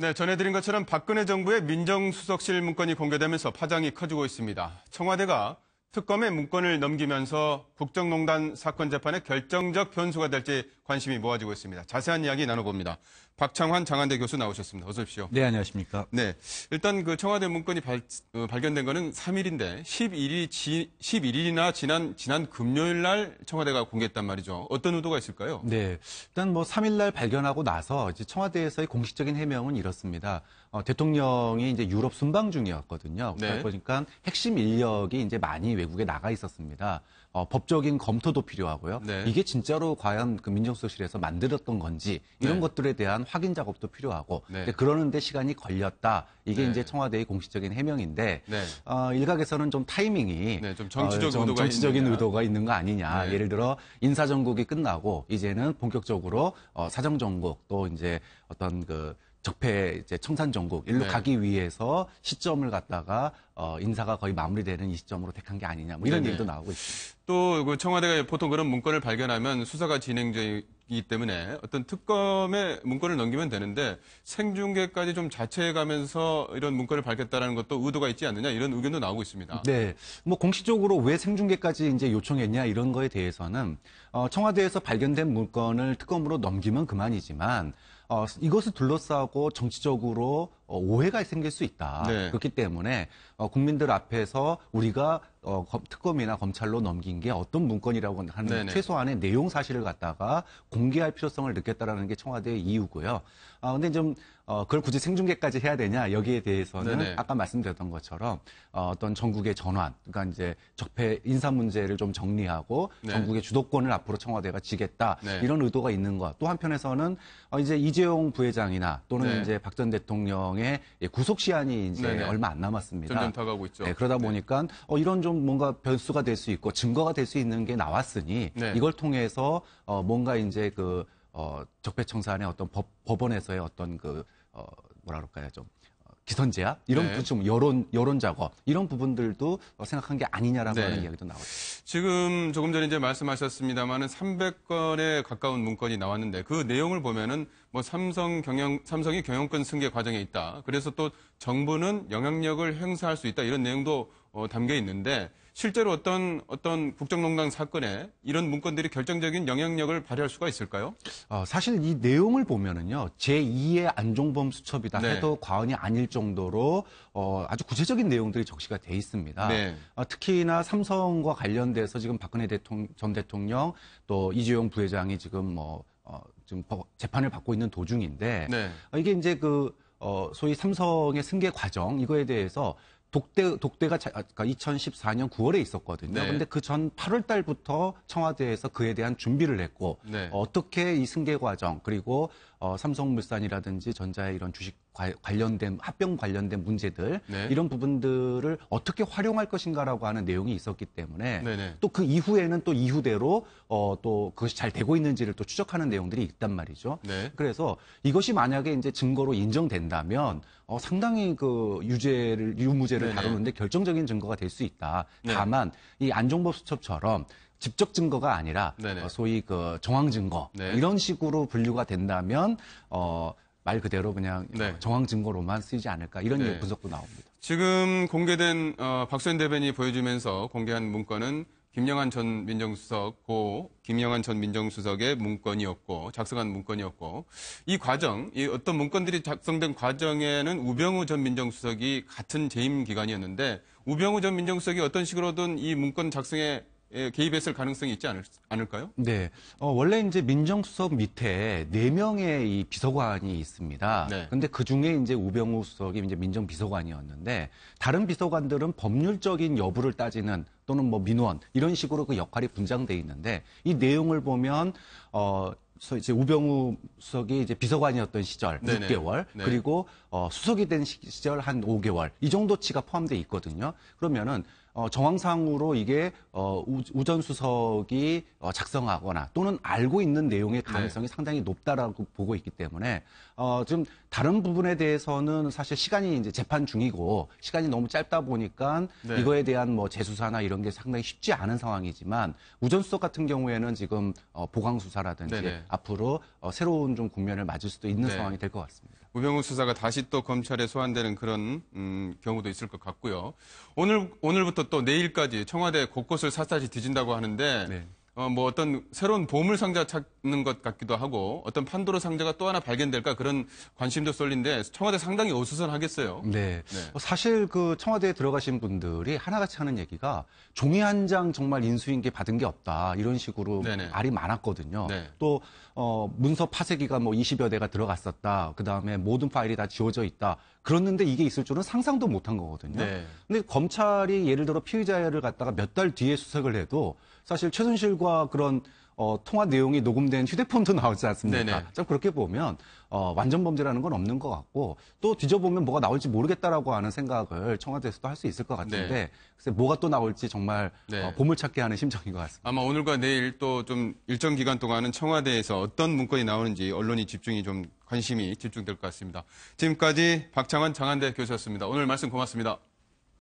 네, 전해드린 것처럼 박근혜 정부의 민정수석실 문건이 공개되면서 파장이 커지고 있습니다. 청와대가 특검의 문건을 넘기면서 국정농단 사건 재판의 결정적 변수가 될지 관심이 모아지고 있습니다. 자세한 이야기 나눠봅니다. 박창환 장한대 교수 나오셨습니다. 어서 오십시오. 네, 안녕하십니까. 네. 일단 그 청와대 문건이 발, 어, 견된 거는 3일인데 11일이 지, 11일이나 지난 지난 금요일 날 청와대가 공개했단 말이죠. 어떤 의도가 있을까요? 네. 일단 뭐 3일 날 발견하고 나서 이제 청와대에서의 공식적인 해명은 이렇습니다. 어, 대통령이 이제 유럽 순방 중이었거든요. 네. 보니까 핵심 인력이 이제 많이 외국에 나가 있었습니다. 어, 법적인 검토도 필요하고요. 네. 이게 진짜로 과연 그 민정 수석실에서 만들었던 건지 이런 네. 것들에 대한 확인 작업도 필요하고 네. 그러는데 시간이 걸렸다. 이게 네. 이제 청와대의 공식적인 해명인데 네. 어, 일각에서는 좀 타이밍이 네, 좀 정치적 어, 좀 의도가 정치적인 있느냐. 의도가 있는 거 아니냐. 네. 예를 들어 인사정국이 끝나고 이제는 본격적으로 어, 사정정국 또 이제 어떤 그 적폐 이제 청산 정국 일로 네. 가기 위해서 시점을 갖다가 어, 인사가 거의 마무리되는 이 시점으로 택한 게 아니냐. 뭐 이런 네네. 얘기도 나오고 있습니다. 또 그 청와대가 보통 그런 문건을 발견하면 수사가 진행 중이기 때문에 어떤 특검의 문건을 넘기면 되는데 생중계까지 좀 자체해 가면서 이런 문건을 밝혔다라는 것도 의도가 있지 않느냐 이런 의견도 나오고 있습니다. 네. 뭐 공식적으로 왜 생중계까지 이제 요청했냐 이런 거에 대해서는 어, 청와대에서 발견된 문건을 특검으로 넘기면 그만이지만 어, 이것을 둘러싸고 정치적으로 어, 오해가 생길 수 있다. 네. 그렇기 때문에 어, 국민들 앞에서 우리가 어, 검- 특검이나 검찰로 넘긴 게 어떤 문건이라고 하는 네네. 최소한의 내용 사실을 갖다가 공개할 필요성을 느꼈다라는 게 청와대의 이유고요. 아, 근데 좀 어, 그걸 굳이 생중계까지 해야 되냐 여기에 대해서는 네네. 아까 말씀드렸던 것처럼 어, 떤 전국의 전환, 그러니까 이제 적폐 인사 문제를 좀 정리하고 네. 전국의 주도권을 앞으로 청와대가 지겠다 네. 이런 의도가 있는 것. 또 한편에서는 어, 이제 이재용 부회장이나 또는 네. 이제 박 전 대통령의 예, 구속 시한이 이제 네네. 얼마 안 남았습니다. 점점 다가오고 있죠. 네, 그러다 보니까 어, 이런 좀 뭔가 변수가 될 수 있고 증거가 될 수 있는 게 나왔으니 네. 이걸 통해서 어, 뭔가 이제 그 어, 적폐청산의 어떤 법, 법원에서의 어떤 그 어, 뭐라 그럴까요 좀 어, 기선제압 이런 네. 부- 좀 여론 여론 작업 이런 부분들도 어, 생각한 게 아니냐라고 네. 하는 이야기도 나오죠. 지금 조금 전에 이제 말씀하셨습니다만은 300건의 가까운 문건이 나왔는데 그 내용을 보면은 뭐 삼성 경영 삼성이 경영권 승계 과정에 있다. 그래서 또 정부는 영향력을 행사할 수 있다. 이런 내용도 어, 담겨 있는데 실제로 어떤 어떤 국정농단 사건에 이런 문건들이 결정적인 영향력을 발휘할 수가 있을까요? 어, 사실 이 내용을 보면은요, 제2의 안종범 수첩이다 네. 해도 과언이 아닐 정도로 어, 아주 구체적인 내용들이 적시가 돼 있습니다. 네. 어, 특히나 삼성과 관련돼서 지금 박근혜 대통령, 전 대통령 또 이재용 부회장이 지금 뭐 어, 지금 법- 재판을 받고 있는 도중인데 네. 어, 이게 이제 그 어, 소위 삼성의 승계 과정 이거에 대해서 독대 독대가 자- 아, 그러니까 2014년 9월에 있었거든요. 네. 근데 그 전 8월 달부터 청와대에서 그에 대한 준비를 했고 네. 어떻게 이 승계 과정 그리고 어, 삼성물산이라든지 전자의 이런 주식 과- 관련된 합병 관련된 문제들 네. 이런 부분들을 어떻게 활용할 것인가라고 하는 내용이 있었기 때문에 네네. 또그 이후에는 또 이후대로 어, 또 그것이 잘 되고 있는지를 또 추적하는 내용들이 있단 말이죠. 네. 그래서 이것이 만약에 이제 증거로 인정된다면 어, 상당히 그 유죄를 유무죄 를 네네. 다루는데 결정적인 증거가 될 수 있다. 네. 다만 이 안종범 수첩처럼 직접 증거가 아니라 네네. 어, 소위 그 정황 증거 네. 이런 식으로 분류가 된다면 어, 말 그대로 그냥 네. 정황 증거로만 쓰이지 않을까 이런 네. 분석도 나옵니다. 지금 공개된 어, 박수현 대변인이 보여주면서 공개한 문건은 김영한 전 민정수석, 고 김영한 전 민정수석의 문건이었고 작성한 문건이었고 이 과정, 이 어떤 문건들이 작성된 과정에는 우병우 전 민정수석이 같은 재임 기간이었는데 우병우 전 민정수석이 어떤 식으로든 이 문건 작성에 에, 개입했을 가능성이 있지 않을, 않을 까요? 네. 어, 원래 이제 민정수석 밑에 네 명의 이 비서관이 있습니다. 네. 근데 그 중에 이제 우병우 수석이 이제 민정비서관이었는데 다른 비서관들은 법률적인 여부를 따지는 또는 뭐 민원 이런 식으로 그 역할이 분장돼 있는데 이 내용을 보면 어서 이제 우병우 수석이 이제 비서관이었던 시절 네네. 6개월 네. 그리고 어 수석이 된 시- 시절 한 5개월 이 정도치가 포함돼 있거든요. 그러면은 어, 정황상으로 이게 어, 우, 우전 수석이 어, 작성하거나 또는 알고 있는 내용의 가능성이 상당히 높다라고 보고 있기 때문에 어, 좀 다른 부분에 대해서는 사실 시간이 이제 재판 중이고 시간이 너무 짧다 보니까 네. 이거에 대한 뭐 재수사나 이런 게 상당히 쉽지 않은 상황이지만 우전 수석 같은 경우에는 지금 어, 보강 수사라든지 네네. 앞으로 어, 새로운 좀 국면을 맞을 수도 있는 네. 상황이 될 것 같습니다. 우병우 수사가 다시 또 검찰에 소환되는 그런 음, 경우도 있을 것 같고요. 오늘 오늘부터 또 내일까지 청와대 곳곳을 샅샅이 뒤진다고 하는데 네. 어, 뭐 어떤 새로운 보물 상자 찾는 것 같기도 하고 어떤 판도라 상자가 또 하나 발견될까 그런 관심도 쏠린데 청와대 상당히 어수선하겠어요. 네. 네. 어, 사실 그 청와대에 들어가신 분들이 하나같이 하는 얘기가 종이 한 장 정말 인수인계 받은 게 없다. 이런 식으로 네네. 말이 많았거든요. 네. 또, 어, 문서 파쇄기가 뭐 20여 대가 들어갔었다. 그 다음에 모든 파일이 다 지워져 있다. 그랬는데 이게 있을 줄은 상상도 못한 거거든요. 네. 근데 검찰이 예를 들어 피의자를 갖다가 몇 달 뒤에 수색을 해도 사실 최순실과 그런 어, 통화 내용이 녹음된 휴대폰도 나오지 않습니까? 참 그렇게 보면 어, 완전 범죄라는 건 없는 것 같고 또 뒤져보면 뭐가 나올지 모르겠다라고 하는 생각을 청와대에서도 할 수 있을 것 같은데 네. 글쎄 뭐가 또 나올지 정말 네. 어, 보물찾기 하는 심정인 것 같습니다. 아마 오늘과 내일 또 좀 일정 기간 동안은 청와대에서 어떤 문건이 나오는지 언론이 집중이 좀 관심이 집중될 것 같습니다. 지금까지 박창원 장한대 교수였습니다. 오늘 말씀 고맙습니다.